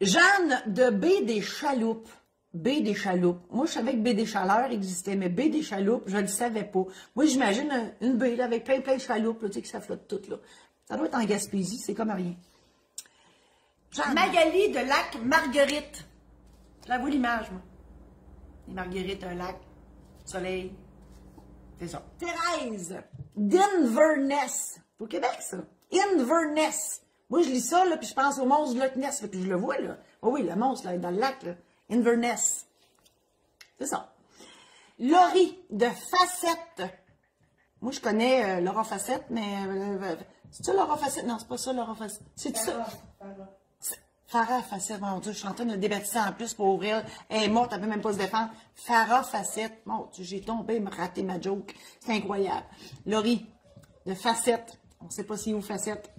Jeanne de B des Chaloupes. B des Chaloupes. Moi, je savais que B des Chaleurs existait, mais B des Chaloupes, je ne le savais pas. Moi, j'imagine une là, avec plein, plein de chaloupes, là, tu sais, que ça flotte tout, là. Ça doit être en Gaspésie, c'est comme rien. Jeanne. Magali de lac Marguerite. Vois l'image, moi. Les Marguerites, un lac, soleil. C'est ça. Thérèse d'Inverness. Au Québec, ça. Inverness. Moi, je lis ça, là, puis je pense au monstre de Loch Ness, puis je le vois, là. Oh oui, le monstre, là, dans le lac, là. Inverness. C'est ça. Laurie de Facette. Moi, je connais euh, Laura Facette, mais... euh, euh, c'est ça, Laura Facette? Non, c'est pas ça, Laura Facette. C'est ça? Farah Facette, mon Dieu, je suis en train de débattre ça en plus pour ouvrir. Elle est morte, elle peut même pas se défendre. Farah Facette, mon Dieu, j'ai tombé, me raté ma joke. C'est incroyable. Laurie, de Facette. On sait pas si où Facette.